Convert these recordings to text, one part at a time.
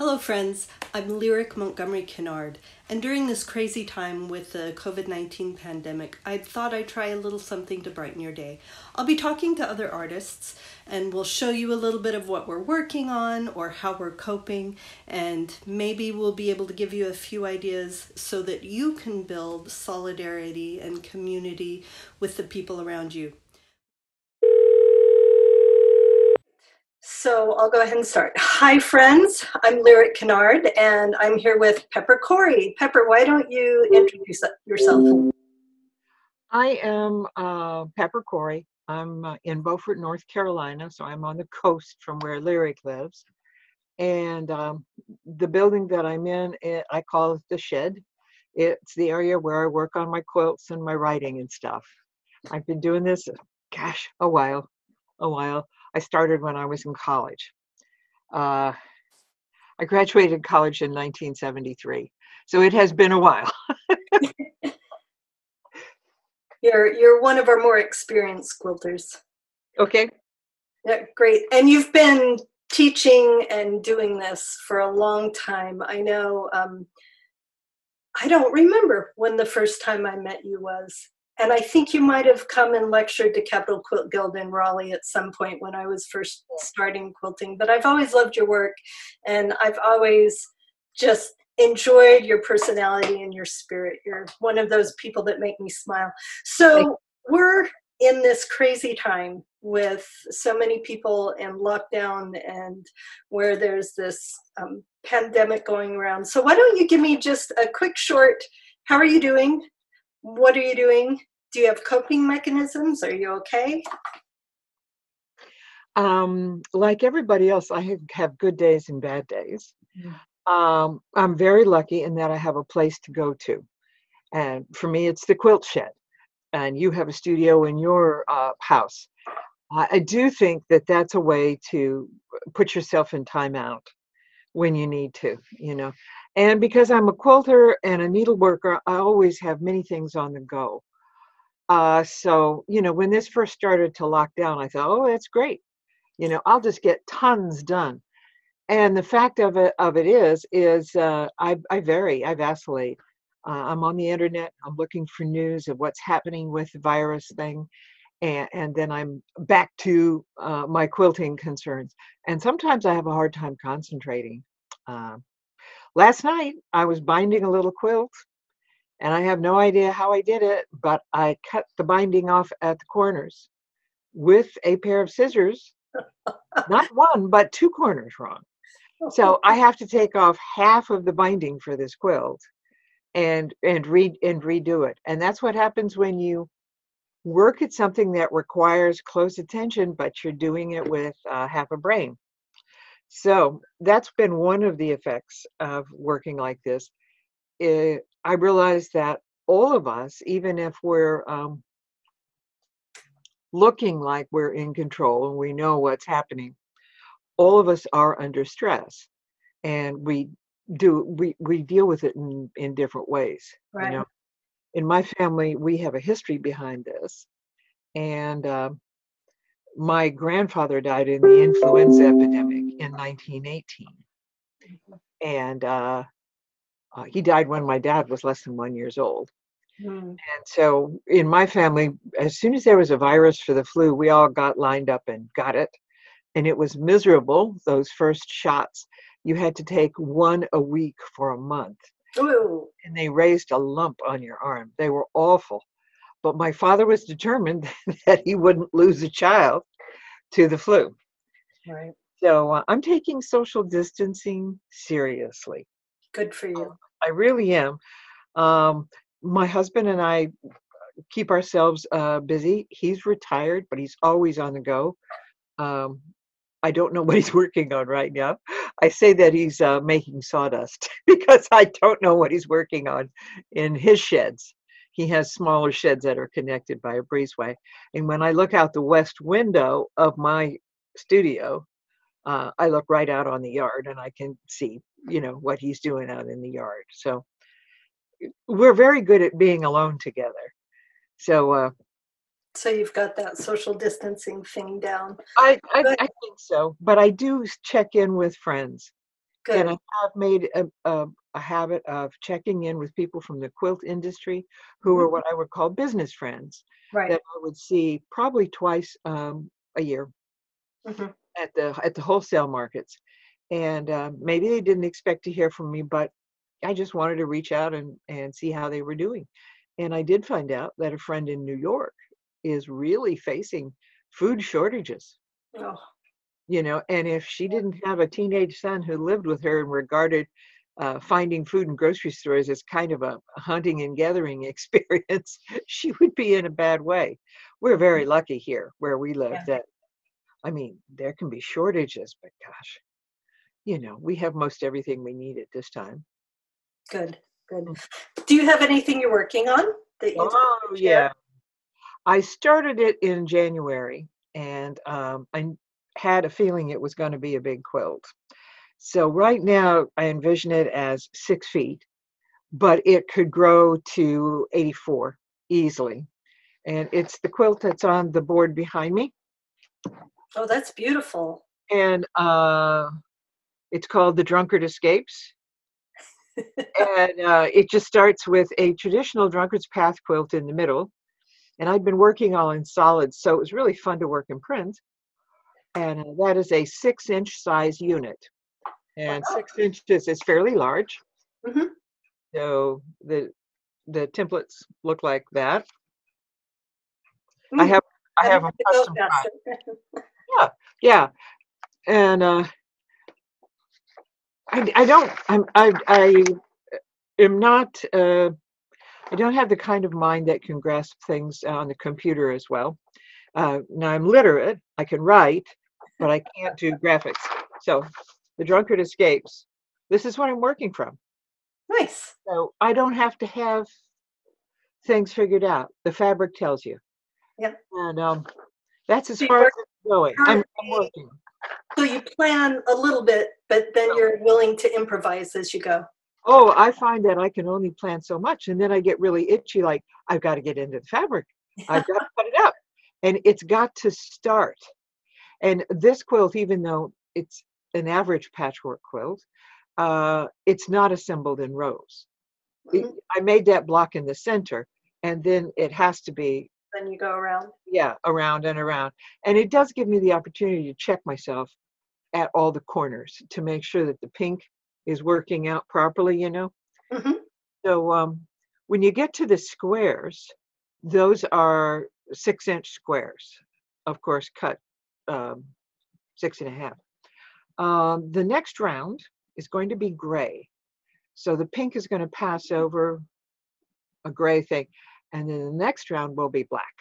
Hello, friends. I'm Lyric Montgomery Kinard, and during this crazy time with the COVID 19 pandemic, I thought I'd try a little something to brighten your day. I'll be talking to other artists, and we'll show you a little bit of what we're working on or how we're coping, and maybe we'll be able to give you a few ideas so that you can build solidarity and community with the people around you. So I'll go ahead and start. Hi, friends. I'm Lyric Kinard, and I'm here with Pepper Cory. Pepper, why don't you introduce yourself? I am uh, Pepper Cory. I'm uh, in Beaufort, North Carolina, so I'm on the coast from where Lyric lives. And um, the building that I'm in, it, I call it the shed. It's the area where I work on my quilts and my writing and stuff. I've been doing this, gosh, a while, a while. I started when I was in college. Uh, I graduated college in 1973, so it has been a while. you're you're one of our more experienced quilters. Okay. Yeah, great. And you've been teaching and doing this for a long time. I know. Um, I don't remember when the first time I met you was and I think you might have come and lectured to Capital Quilt Guild in Raleigh at some point when I was first starting quilting. But I've always loved your work, and I've always just enjoyed your personality and your spirit. You're one of those people that make me smile. So we're in this crazy time with so many people in lockdown and where there's this um, pandemic going around. So why don't you give me just a quick short, how are you doing? What are you doing? Do you have coping mechanisms? Are you okay? Um, like everybody else, I have good days and bad days. Mm. Um, I'm very lucky in that I have a place to go to. And for me, it's the quilt shed. And you have a studio in your uh, house. I do think that that's a way to put yourself in timeout when you need to, you know. And because I'm a quilter and a needleworker, I always have many things on the go. Uh, so, you know, when this first started to lock down, I thought, oh, that's great. You know, I'll just get tons done. And the fact of it of it is, is uh, I, I vary, I vacillate. Uh, I'm on the internet. I'm looking for news of what's happening with the virus thing, and, and then I'm back to uh, my quilting concerns. And sometimes I have a hard time concentrating. Uh, last night I was binding a little quilt, and I have no idea how I did it, but I cut the binding off at the corners with a pair of scissors, not one, but two corners wrong. So I have to take off half of the binding for this quilt and and read and redo it. And that's what happens when you work at something that requires close attention, but you're doing it with uh, half a brain. So that's been one of the effects of working like this. It, I realize that all of us, even if we're um, looking like we're in control and we know what's happening, all of us are under stress, and we do we we deal with it in in different ways. Right. You know, in my family, we have a history behind this, and uh, my grandfather died in the influenza epidemic in 1918, mm-hmm. and uh, uh, he died when my dad was less than one years old. Mm. And so in my family, as soon as there was a virus for the flu, we all got lined up and got it. And it was miserable, those first shots. You had to take one a week for a month. Ooh. And they raised a lump on your arm. They were awful. But my father was determined that he wouldn't lose a child to the flu. Right. So uh, I'm taking social distancing seriously. Good for you. I really am. Um, my husband and I keep ourselves uh, busy. He's retired, but he's always on the go. Um, I don't know what he's working on right now. I say that he's uh, making sawdust because I don't know what he's working on in his sheds. He has smaller sheds that are connected by a breezeway. And when I look out the west window of my studio, uh, I look right out on the yard and I can see, you know, what he's doing out in the yard. So we're very good at being alone together. So, uh, so you've got that social distancing thing down. I, I, I think so, but I do check in with friends. Good. And I have made a, a, a habit of checking in with people from the quilt industry who are Mhm. what I would call business friends Right. that I would see probably twice um, a year Mhm. At the at the wholesale markets. And uh, maybe they didn't expect to hear from me, but I just wanted to reach out and, and see how they were doing. And I did find out that a friend in New York is really facing food shortages Oh, you know and if she didn't have a teenage son who lived with her and regarded uh, finding food in grocery stores as kind of a hunting and gathering experience she would be in a bad way we're very lucky here where we live Yeah. that i mean there can be shortages but gosh you know we have most everything we need at this time good. Good. Mm. Do you have anything you're working on that you oh yeah i started it in january and um, i had a feeling it was going to be a big quilt So right now, I envision it as six feet, but it could grow to 84 easily. And it's the quilt that's on the board behind me. Oh, that's beautiful. And uh, it's called The Drunkard Escapes. and uh, it just starts with a traditional drunkard's path quilt in the middle. And I'd been working all in solids, so it was really fun to work in print. And uh, that is a six inch size unit. And Wow. six inches is fairly large. Mhm. So the the templates look like that. I Mm, have I have makes them it go custom faster. Yeah, and uh, I I don't I'm I I am not uh, I don't have the kind of mind that can grasp things on the computer as well. Uh, now I'm literate, I can write, but I can't do graphics. So the drunkard escapes. This is what I'm working from. Nice. So I don't have to have things figured out. The fabric tells you. yeah And um, that's as So far as going. I'm, I'm working. So you plan a little bit, but then you're willing to improvise as you go. Oh, I find that I can only plan so much, and then I get really itchy. Like I've got to get into the fabric. I've got to cut it up, and it's got to start. And this quilt, even though it's an average patchwork quilt, uh, it's not assembled in rows. It- Mhm. I made that block in the center, and then it has to be Then you go around. yeah around and around and it does give me the opportunity to check myself at all the corners to make sure that the pink is working out properly you know Mhm. so um, when you get to the squares those are six inch squares of course cut um, six and a half um, the next round is going to be gray so the pink is going to pass over a gray thing and then the next round will be black.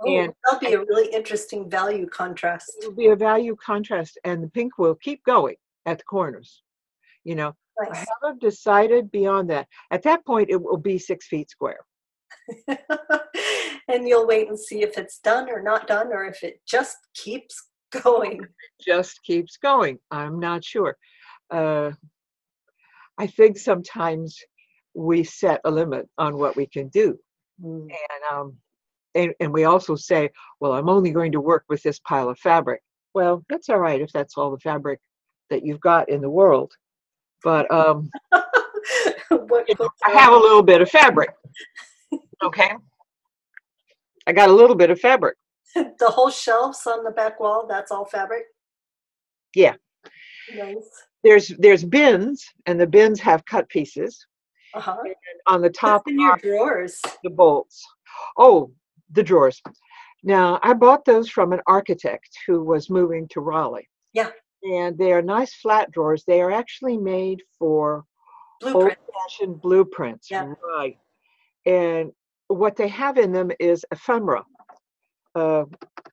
Oh, And that'll be a really interesting value contrast. it'll be a value contrast and the pink will keep going at the corners you know? I haven't decided beyond that. At that point it will be six feet square. And you'll wait and see if it's done or not done, or if it just keeps going. just keeps going i'm not sure. Uh, i think sometimes we set a limit on what we can do Mm. and um and, and we also say well i'm only going to work with this pile of fabric well that's all right if that's all the fabric that you've got in the world but um What you know, I have a little bit of fabric. Okay. I got a little bit of fabric. the whole shelves on the back wall, that's all fabric? Yeah. Nice. There's there's bins, and the bins have cut pieces. Uh-huh. And on the top in your drawers? the bolts. Oh, the drawers. Now I bought those from an architect who was moving to Raleigh. Yeah. And they are nice flat drawers. They are actually made for Blueprint. old-fashioned blueprints. Yeah. Right. And what they have in them is ephemera. Uh,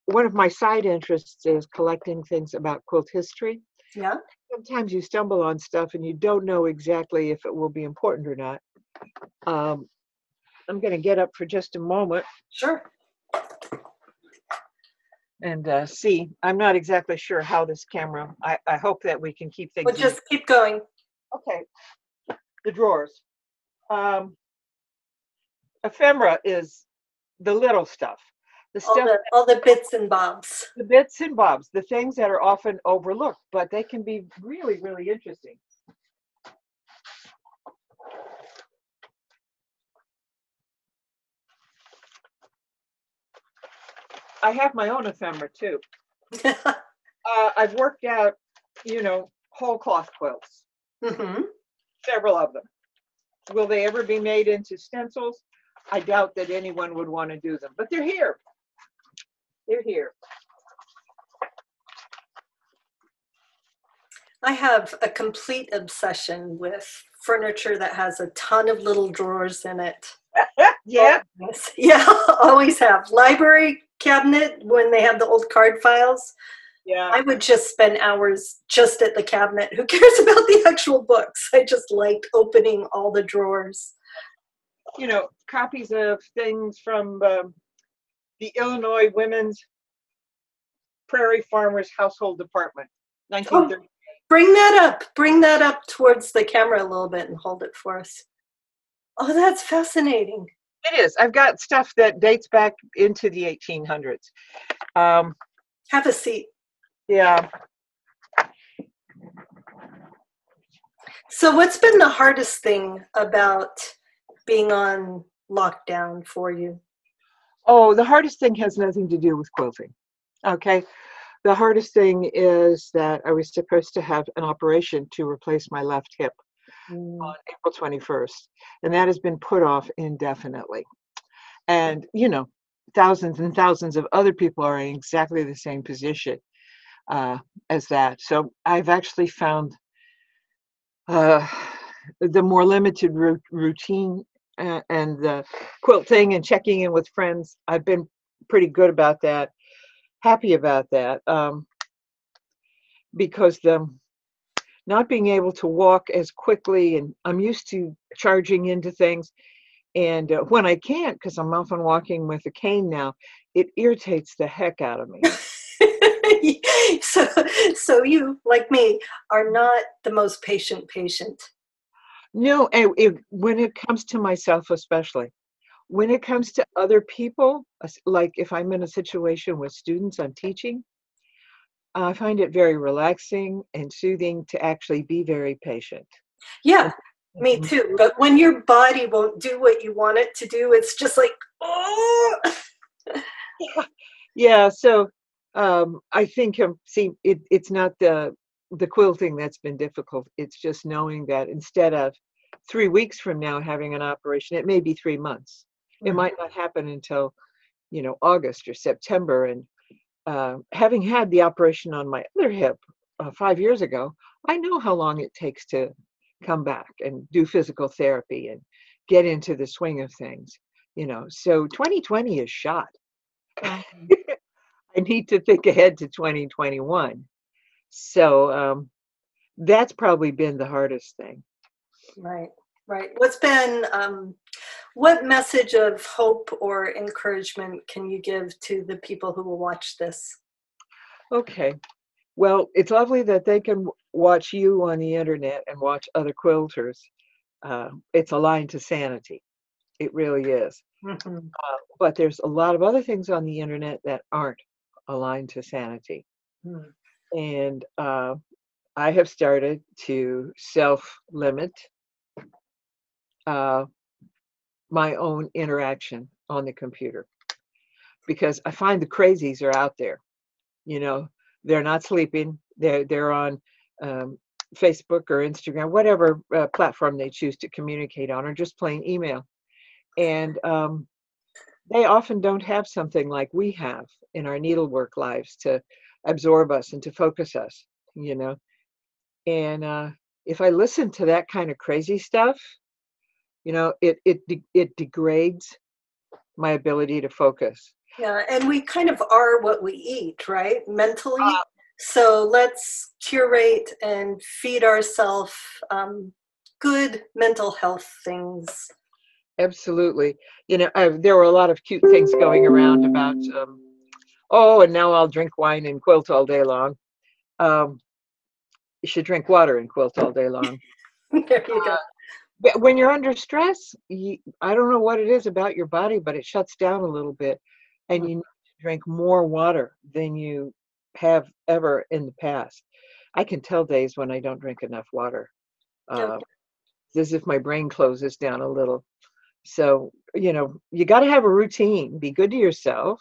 one of my side interests is collecting things about quilt history. Yeah. Sometimes you stumble on stuff and you don't know exactly if it will be important or not. Um, I'm going to get up for just a moment Sure. and uh, see. I'm not exactly sure how this camera. I, I hope that we can keep things. Well, just keep going. Okay, the drawers. Um, ephemera is the little stuff. The all stuff, the, all the bits and bobs. the bits and bobs, the things that are often overlooked, but they can be really, really interesting. I have my own ephemera too. Uh, I've worked out, you know, whole cloth quilts, hmm several of them. Will they ever be made into stencils? I doubt that anyone would want to do them, but they're here. They're here. I have a complete obsession with furniture that has a ton of little drawers in it. Yeah, Yes. Yeah, always have. Library cabinet when they have the old card files. yeah. I would just spend hours just at the cabinet. Who cares about the actual books? I just liked opening all the drawers. you know, copies of things from um, the Illinois Women's Prairie Farmers Household Department, 1930. Bring that up. Bring that up towards the camera a little bit and hold it for us. Oh, that's fascinating. It is. I've got stuff that dates back into the 1800s. Um, Have a seat. yeah. So, what's been the hardest thing about being on lockdown for you? Oh, the hardest thing has nothing to do with quilting. Okay. The hardest thing is that I was supposed to have an operation to replace my left hip on April 21st, and that has been put off indefinitely. And, you know, thousands and thousands of other people are in exactly the same position uh, as that. So I've actually found uh, the more limited routine and the quilting and checking in with friends. I've been pretty good about that, happy about that, um, because the not being able to walk as quickly and I'm used to charging into things. And uh, when I can't, because I'm often walking with a cane now, it irritates the heck out of me. so, so you, like me, are not the most patient patient. No, and it, when it comes to myself, especially when it comes to other people, like if I'm in a situation with students I'm teaching, I find it very relaxing and soothing to actually be very patient. Yeah, me too. But when your body won't do what you want it to do, it's just like, oh. Yeah, so um, I think um, see it, it's not the the quilting that's been difficult. It's just knowing that instead of three weeks from now having an operation, it may be three months. It Mhm. might not happen until you know August or September. And uh, having had the operation on my other hip uh, five years ago, I know how long it takes to come back and do physical therapy and get into the swing of things. You know, so 2020 is shot. I need to think ahead to 2021. So um, that's probably been the hardest thing. Right, right. What's been, um, what message of hope or encouragement can you give to the people who will watch this? Okay. Well, it's lovely that they can watch you on the internet and watch other quilters. Uh, it's aligned to sanity. It really is. Mhm. Uh, but there's a lot of other things on the internet that aren't aligned to sanity. Mm. And uh, I have started to self limit uh, my own interaction on the computer because I find the crazies are out there. You know, they're not sleeping. They're they're on um, Facebook or Instagram, whatever uh, platform they choose to communicate on, or just plain email. And um, they often don't have something like we have in our needlework lives to absorb us and to focus us. You know, and uh, if I listen to that kind of crazy stuff, you know, it it de- it degrades my ability to focus. Yeah, and we kind of are what we eat, right? Mentally. Uh, so let's curate and feed ourselves um, good mental health things. Absolutely. You know, I, there were a lot of cute things going around about, um, oh, and now I'll drink wine and quilt all day long. Um, you should drink water and quilt all day long. there you go. But when you're under stress, you, I don't know what it is about your body, but it shuts down a little bit, and you need drink more water than you have ever in the past. I can tell days when I don't drink enough water. Uh, Okay. It's as if my brain closes down a little. So, you know, you got to have a routine, be good to yourself,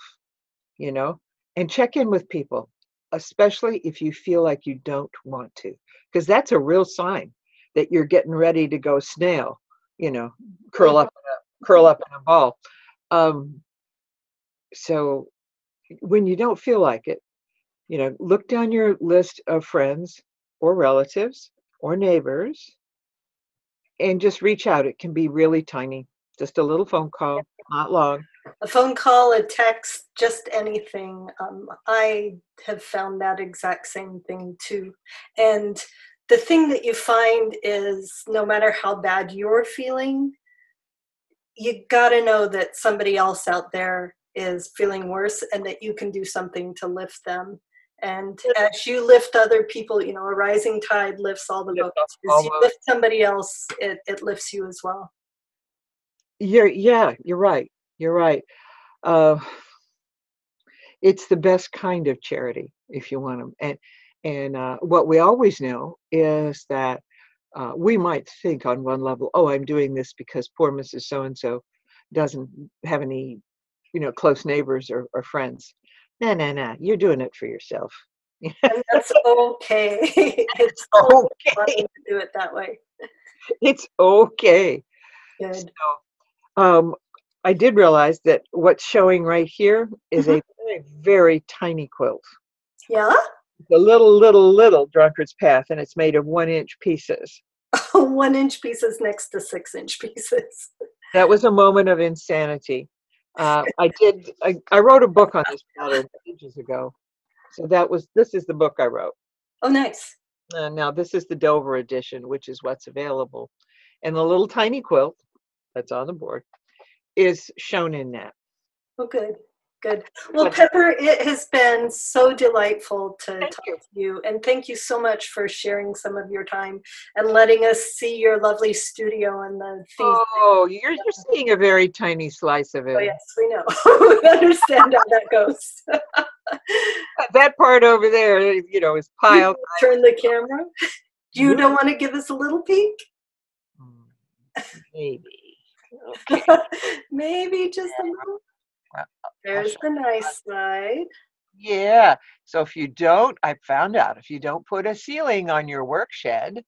you know, and check in with people, especially if you feel like you don't want to, because that's a real sign that you're getting ready to go snail, you know, curl up, a, curl up in a ball. Um, so when you don't feel like it, you know, look down your list of friends or relatives or neighbors and just reach out. It can be really tiny, just a little phone call, not long. A phone call, a text, just anything. Um, I have found that exact same thing too. And the thing that you find is no matter how bad you're feeling, you got to know that somebody else out there is feeling worse and that you can do something to lift them. And as you lift other people, you know, a rising tide lifts all the boats. all As you lift somebody else, it, it lifts you as well. You're, yeah, you're right. You're right. Uh, it's the best kind of charity if you want them. And and uh, what we always know is that uh, we might think on one level, oh, I'm doing this because poor Mrs. So and so doesn't have any, you know, close neighbors or, or friends. No, no, no. You're doing it for yourself. And that's okay. it's Okay. to do it that way. It's okay. Good. So, um, I did realize that what's showing right here is a very, very tiny quilt. Yeah? The little, little, little drunkard's path, and it's made of one inch pieces. One inch pieces next to six inch pieces. That was a moment of insanity. Uh, I did, I, I wrote a book on this pattern ages ago. So that was, this is the book I wrote. Oh, nice. Uh, now, this is the Dover edition, which is what's available. And the little tiny quilt that's on the board is shown in that. Oh, good. Good. Well, Pepper, it has been so delightful to Thank talk you. to you. And thank you so much for sharing some of your time and letting us see your lovely studio and the things. Oh, you're, you're seeing a very tiny slice of it. Oh, yes, we know. we understand how that goes. That part over there, you know, is piled. Turn the camera. Do you don't want to give us a little peek? Mm, Maybe. Okay. Maybe just a little. Well, There's the nice side. Yeah. So if you don't, I found out if you don't put a ceiling on your work shed,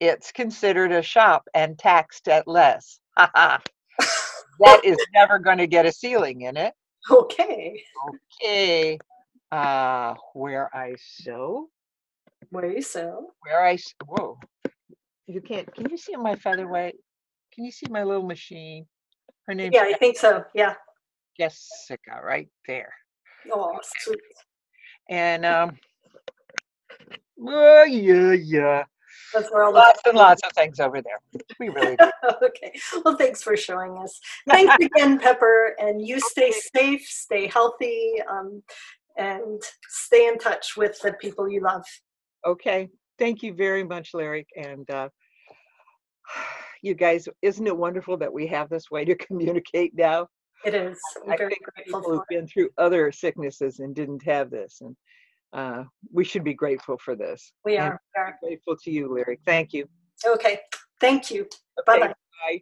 it's considered a shop and taxed at less. that is never going to get a ceiling in it. Okay. Okay. Uh, where I sew, Where you sew. where I, whoa. You can't, can you see my featherweight? Can you see my little machine? Her name. Yeah, I think so. Yeah. Jessica right there. Oh, sweet. And, um, oh, yeah, yeah. That's where all the Lots and lots of things over there. We really do. okay. Well, thanks for showing us. Thanks again, Pepper. And you stay safe, stay healthy, um, and stay in touch with the people you love. Okay. Thank you very much, Larry. And uh, you guys, isn't it wonderful that we have this way to communicate now? It is. I'm I think grateful people who've been through other sicknesses and didn't have this. And uh, we should be grateful for this. We are. we are. Grateful to you, Larry. Thank you. Okay. Thank you. Okay, bye. bye.